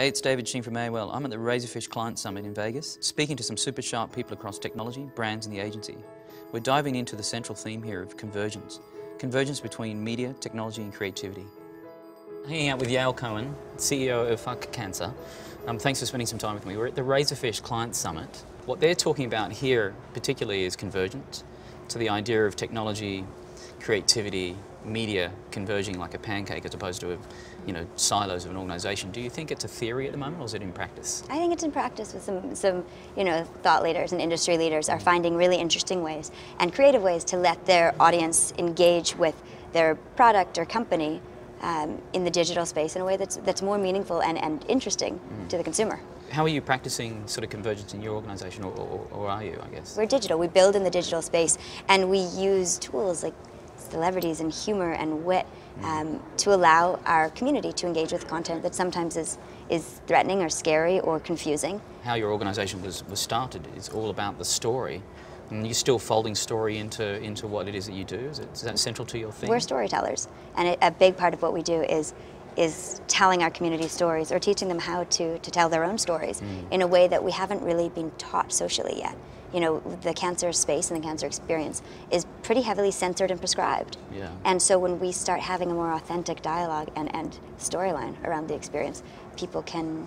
Hey, it's David Shing from AOL. I'm at the Razorfish Client Summit in Vegas, speaking to some super sharp people across technology, brands and the agency. We're diving into the central theme here of convergence. Convergence between media, technology and creativity. Hanging out with Yael Cohen, CEO of Fuck Cancer. Um, thanks for spending some time with me. We're at the Razorfish Client Summit. What they're talking about here particularly is convergence. So the idea of technology, creativity, media converging like a pancake as opposed to a, you know silos of an organisation. Do you think it's a theory at the moment, or is it in practice? I think it's in practice with some some you know thought leaders and industry leaders are finding really interesting ways and creative ways to let their audience engage with their product or company um, in the digital space in a way that's that's more meaningful and, and interesting mm. to the consumer. How are you practicing sort of convergence in your organisation, or, or, or, are you, I guess? We're digital. We build in the digital space, and we use tools like celebrities and humor and wit um, to allow our community to engage with content that sometimes is, is threatening or scary or confusing. How your organisation was, was started is all about the story. And you're still folding story into, into what it is that you do? Is, it, is that central to your thing? We're storytellers. And it, a big part of what we do is is telling our community stories or teaching them how to, to tell their own stories mm. in a way that we haven't really been taught socially yet. You know, the cancer space and the cancer experience is pretty heavily censored and prescribed. Yeah. And so when we start having a more authentic dialogue and, and storyline around the experience, people can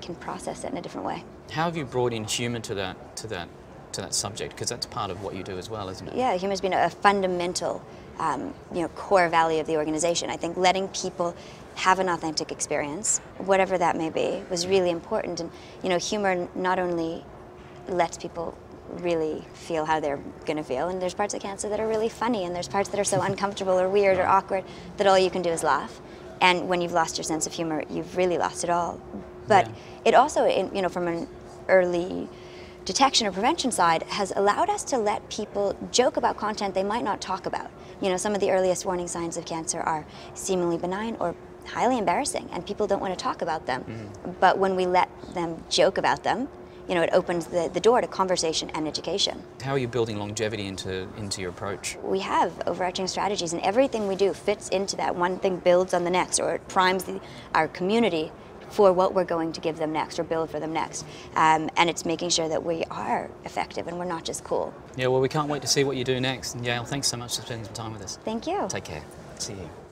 can process it in a different way. How have you brought in humour to that to that to that subject? Because that's part of what you do as well, isn't it? Yeah, humor's been a fundamental um, you know, core value of the organization. I think letting people have an authentic experience, whatever that may be, was really important. And you know, humor not only lets people really feel how they're going to feel, and there's parts of cancer that are really funny, and there's parts that are so uncomfortable or weird or awkward that all you can do is laugh. And when you've lost your sense of humor, you've really lost it all. But yeah. it also, you know, from an early detection or prevention side has allowed us to let people joke about content they might not talk about. You know, some of the earliest warning signs of cancer are seemingly benign or highly embarrassing, and people don't want to talk about them. Mm. But when we let them joke about them, you know, it opens the, the door to conversation and education. How are you building longevity into, into your approach? We have overarching strategies, and everything we do fits into that. One thing builds on the next, or it primes the, our community for what we're going to give them next or build for them next. Um, and it's making sure that we are effective and we're not just cool. Yeah, well, we can't wait to see what you do next. And Yael, thanks so much for spending some time with us. Thank you. Take care. See you.